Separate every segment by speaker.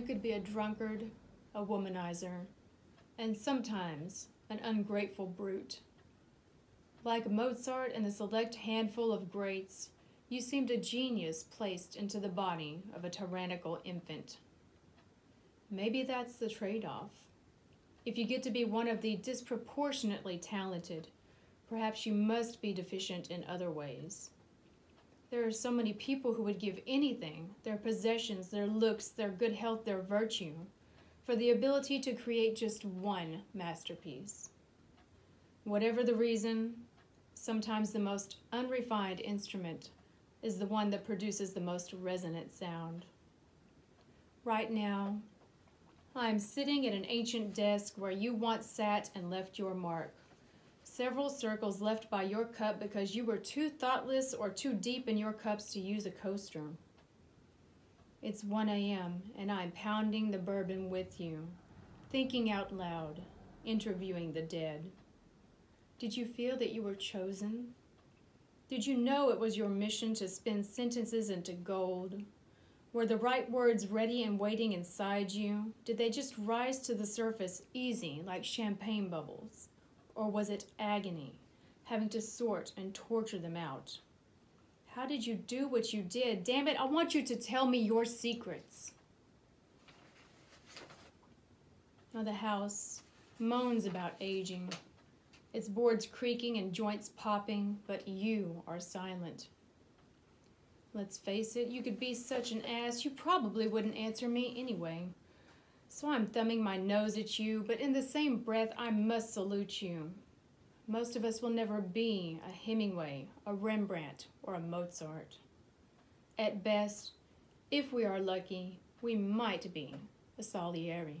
Speaker 1: you could be a drunkard, a womanizer, and sometimes an ungrateful brute. Like Mozart and the select handful of greats, you seemed a genius placed into the body of a tyrannical infant. Maybe that's the trade off. If you get to be one of the disproportionately talented, perhaps you must be deficient in other ways. There are so many people who would give anything their possessions, their looks, their good health, their virtue for the ability to create just one masterpiece. Whatever the reason, sometimes the most unrefined instrument is the one that produces the most resonant sound. Right now, I am sitting at an ancient desk where you once sat and left your mark. Several circles left by your cup because you were too thoughtless or too deep in your cups to use a coaster. It's 1 a.m., and I'm pounding the bourbon with you, thinking out loud, interviewing the dead. Did you feel that you were chosen? Did you know it was your mission to spin sentences into gold? Were the right words ready and waiting inside you? Did they just rise to the surface easy like champagne bubbles? Or was it agony, having to sort and torture them out? How did you do what you did? Damn it, I want you to tell me your secrets. Now the house moans about aging, its boards creaking and joints popping, but you are silent. Let's face it, you could be such an ass, you probably wouldn't answer me anyway. So I'm thumbing my nose at you, but in the same breath, I must salute you. Most of us will never be a Hemingway, a Rembrandt, or a Mozart. At best, if we are lucky, we might be a Salieri.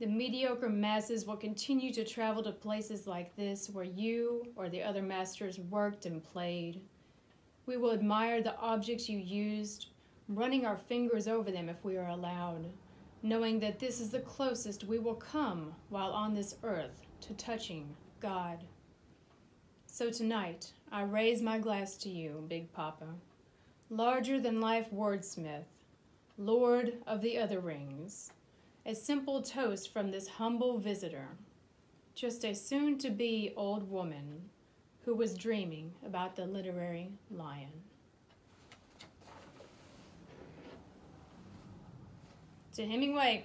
Speaker 1: The mediocre masses will continue to travel to places like this where you or the other masters worked and played. We will admire the objects you used, running our fingers over them if we are allowed, knowing that this is the closest we will come while on this earth to touching God. So tonight, I raise my glass to you, Big Papa, larger than life wordsmith, Lord of the Other Rings, a simple toast from this humble visitor, just a soon to be old woman who was dreaming about the literary lion. To Hemingway.